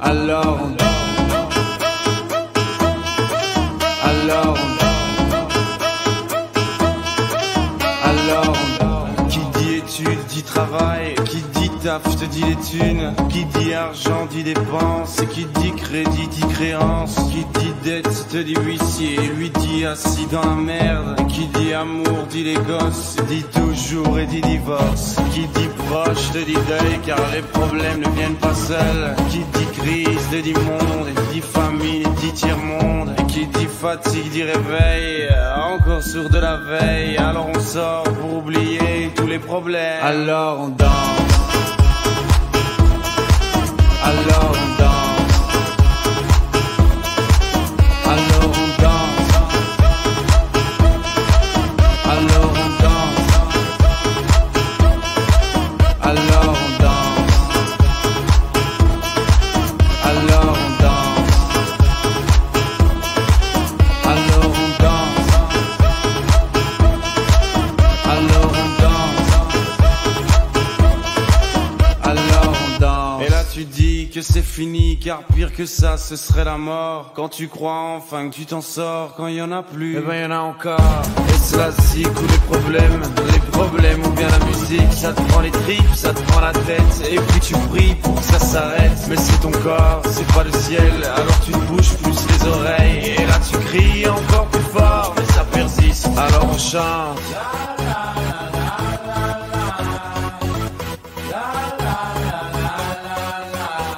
Alors on. Alors on. Alors on. Qui dit études dit travail. Je te dis les thunes. Qui dit argent dit dépenses. Et qui dit crédit dit créance. Qui dit dette te dit huissier. Lui dit assis dans la merde. Qui dit amour dit les gosses. Dit toujours et dit divorce. Qui dit proche te dit deuil car les problèmes ne viennent pas seuls. Qui dit crise te dit monde. Et dit famille dit tiers-monde. Et qui dit fatigue dit réveil. Encore sourd de la veille. Alors on sort pour oublier tous les problèmes. Alors on danse. love car pire que ça, ce serait la mort. Quand tu crois enfin que tu t'en sors, quand il y en a plus, eh ben y en a encore. Et cela zik ou les problèmes, les problèmes ou bien la musique, ça te prend les tripes, ça te prend la tête. Et puis tu pries pour que ça s'arrête. Mais c'est ton corps, c'est pas le ciel, alors tu te bouges plus les oreilles. Et là tu cries encore plus fort, mais ça persiste. Alors on chante.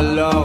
Love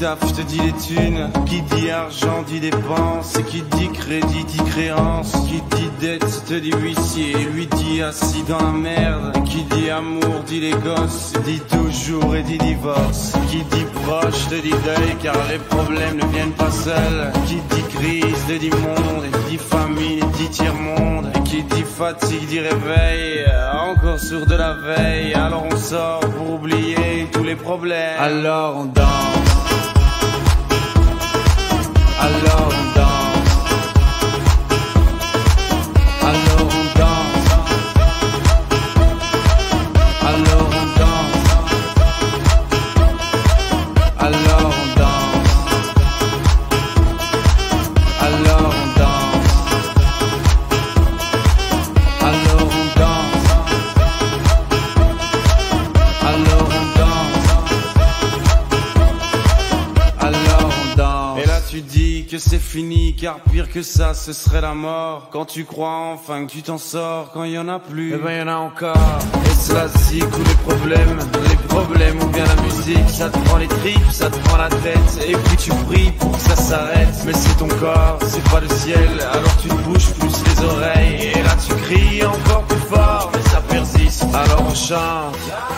Taf te dit les thunes. Qui dit argent dit dépenses. Et qui dit crédit dit créance. Qui dit dette te dit huissier. Lui dit assis dans la merde. Qui dit amour dit les gosses. Dit toujours et dit divorce. Qui dit proche te dit deuil car les problèmes ne viennent pas seuls. Qui dit crise te dit monde. Et dit famille dit tiers-monde. Et qui dit fatigue dit réveil. Encore sourd de la veille. Alors on sort pour oublier tous les problèmes. Alors on danse. alone. Fini, car pire que ça, ce serait la mort. Quand tu crois enfin que tu t'en sors, quand y en a plus, eh ben y en a encore. Et cela zik ou les problèmes, les problèmes ou bien la musique, ça te prend les tripes, ça te prend la tête. Et puis tu pries pour que ça s'arrête. Mais c'est ton corps, c'est pas le ciel, alors tu te bouges plus les oreilles. Et là tu cries encore chante.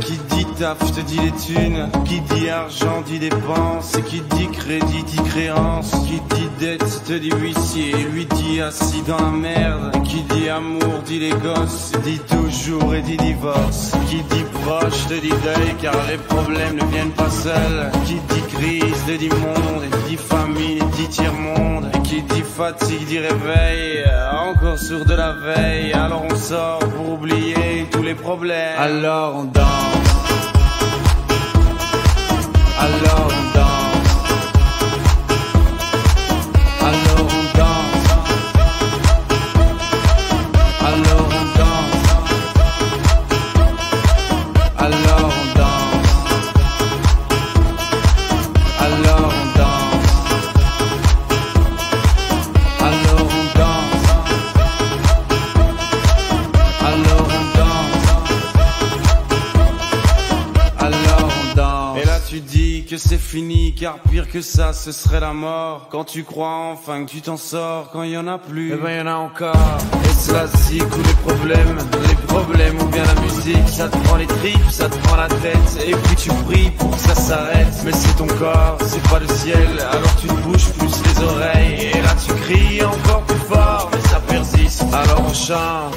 Qui dit taf te dit les thunes. Qui dit argent dit dépenses. Qui dit crédit dit créance. Qui dit dette te dit huissier. Lui dit assis dans la merde. Qui dit amour dit les gosses. Dit toujours et dit divorce. Qui dit proche te dit deuil Car les problèmes ne viennent pas seuls. Qui dit crise te dit monde. Dit famine dit tiers-monde. Et qui dit fatigue dit réveil Encore sourd de la veille. Alors on sort pour oublier tous les problèmes. Alors on danse. Alors on danse. Alors on danse. Alors c'est fini, car pire que ça, ce serait la mort. Quand tu crois enfin que tu t'en sors, quand il y en a plus, eh ben y en a encore. Et c'est la zik ou les problèmes, les problèmes ou bien la musique, ça te prend les tripes, ça te prend la tête. Et puis tu pries pour que ça s'arrête, mais c'est ton corps, c'est pas le ciel. Alors tu te bouges plus les oreilles, et là tu cries encore plus fort, mais ça persiste. Alors on chante.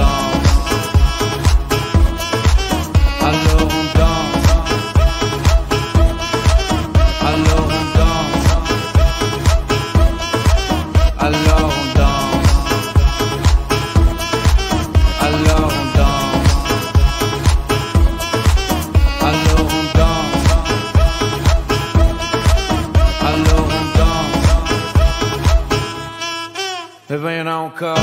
vem não cá.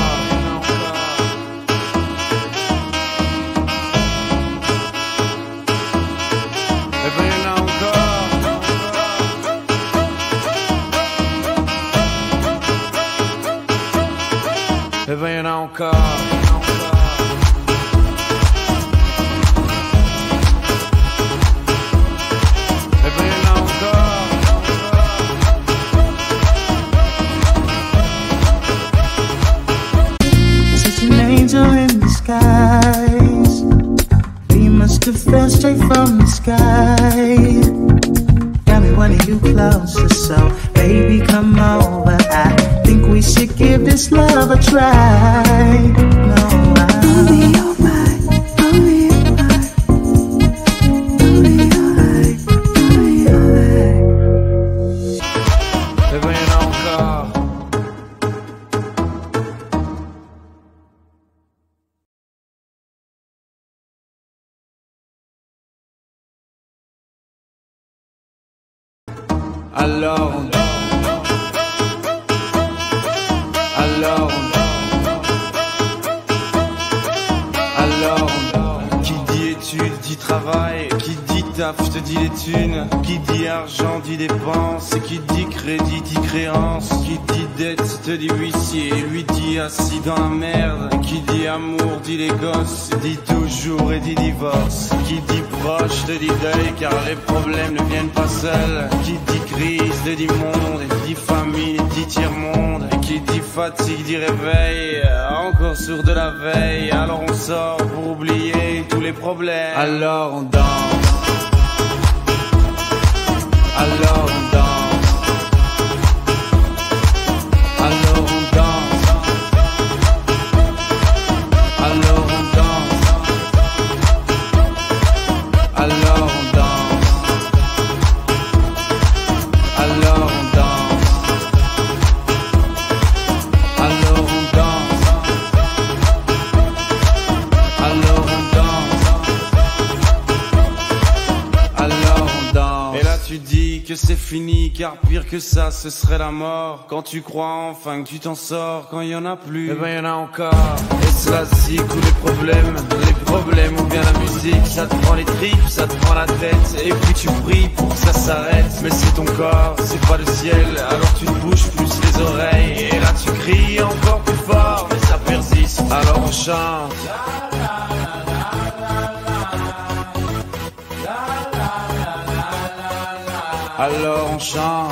Vem não cá. Vem não cá. Alors taf te dit les thunes. Qui dit argent dit dépenses. Qui dit crédit dit créance. Qui dit dette te dit huissier. Lui dit assis dans la merde. Qui dit amour dit les gosses. Dit toujours et dit divorce. Qui dit proche te dit deuil Car les problèmes ne viennent pas seuls. Qui dit crise te dit monde. Et dit famille dit tiers-monde. Et qui dit fatigue dit réveil. Encore sourd de la veille. Alors on sort pour oublier tous les problèmes. Alors on danse alors que ça, ce serait la mort. Quand tu crois enfin que tu t'en sors, quand il y en a plus, eh ben y en a encore. Et c'est la zik ou les problèmes, les problèmes ou bien la musique, ça te prend les tripes, ça te prend la tête. Et puis tu pries pour que ça s'arrête, mais c'est ton corps, c'est pas le ciel. Alors tu te bouges plus les oreilles, et là tu cries encore plus fort, mais ça persiste. Alors on chante. Alors on chante.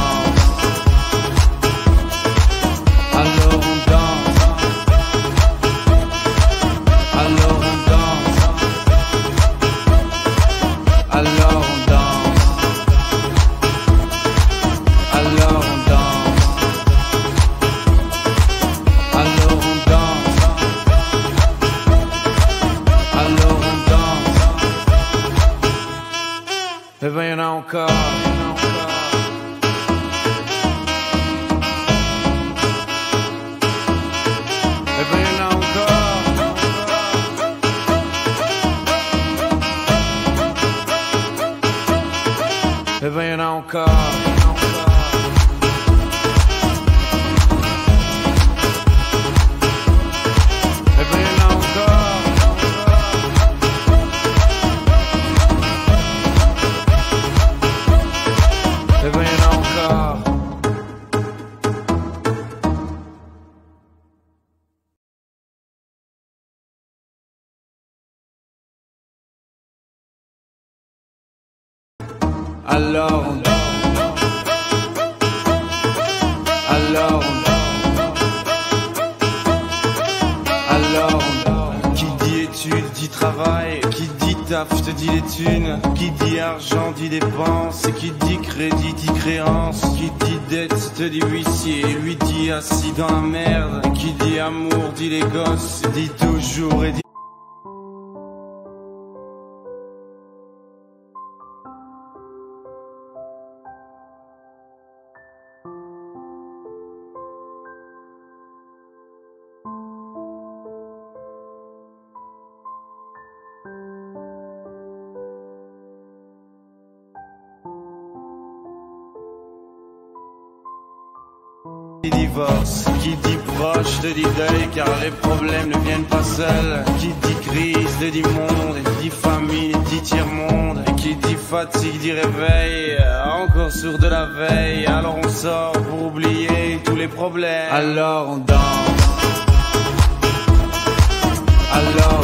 Alors Alors Alors Qui dit études dit travail Qui dit taf te dit les thunes Qui dit argent dit dépenses Qui dit crédit dit créance Qui dit dette te dit huissier Lui dit assis dans la merde Qui dit amour dit les gosses Dit toujours et dit qui dit proche te dit deuil car les problèmes ne viennent pas seuls. Qui dit crise te dit monde, et dit famille dit tiers-monde. Et qui dit fatigue dit réveil, encore sourd de la veille. Alors on sort pour oublier tous les problèmes. Alors on danse. Alors